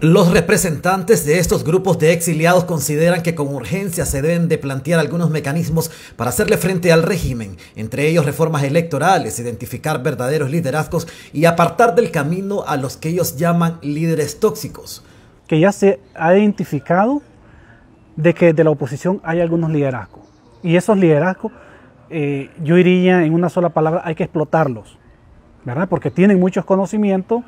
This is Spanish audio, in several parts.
Los representantes de estos grupos de exiliados consideran que con urgencia se deben de plantear algunos mecanismos para hacerle frente al régimen, entre ellos reformas electorales, identificar verdaderos liderazgos y apartar del camino a los que ellos llaman líderes tóxicos. Que ya se ha identificado de que de la oposición hay algunos liderazgos y esos liderazgos, eh, yo diría en una sola palabra, hay que explotarlos, ¿verdad? Porque tienen muchos conocimientos,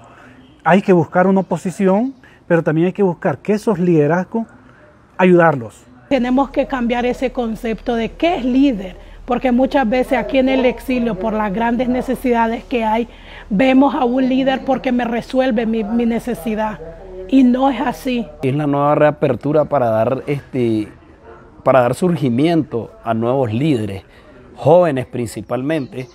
hay que buscar una oposición pero también hay que buscar que esos liderazgos ayudarlos. Tenemos que cambiar ese concepto de qué es líder, porque muchas veces aquí en el exilio, por las grandes necesidades que hay, vemos a un líder porque me resuelve mi, mi necesidad. Y no es así. Es la nueva reapertura para dar, este, para dar surgimiento a nuevos líderes, jóvenes principalmente,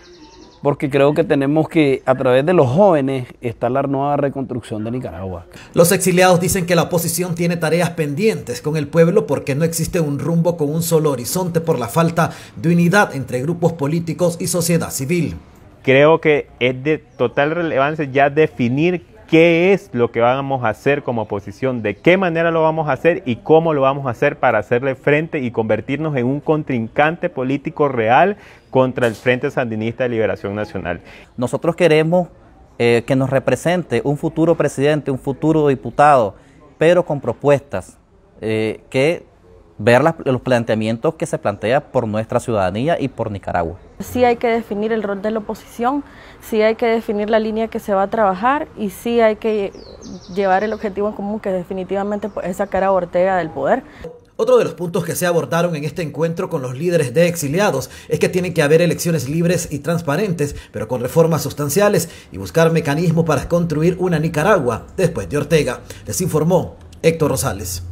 porque creo que tenemos que, a través de los jóvenes, está la nueva reconstrucción de Nicaragua. Los exiliados dicen que la oposición tiene tareas pendientes con el pueblo porque no existe un rumbo con un solo horizonte por la falta de unidad entre grupos políticos y sociedad civil. Creo que es de total relevancia ya definir qué es lo que vamos a hacer como oposición, de qué manera lo vamos a hacer y cómo lo vamos a hacer para hacerle frente y convertirnos en un contrincante político real contra el Frente Sandinista de Liberación Nacional. Nosotros queremos eh, que nos represente un futuro presidente, un futuro diputado, pero con propuestas eh, que ver los planteamientos que se plantea por nuestra ciudadanía y por Nicaragua. Sí hay que definir el rol de la oposición, sí hay que definir la línea que se va a trabajar y sí hay que llevar el objetivo en común que definitivamente es sacar a Ortega del poder. Otro de los puntos que se abordaron en este encuentro con los líderes de exiliados es que tienen que haber elecciones libres y transparentes, pero con reformas sustanciales y buscar mecanismos para construir una Nicaragua después de Ortega. Les informó Héctor Rosales.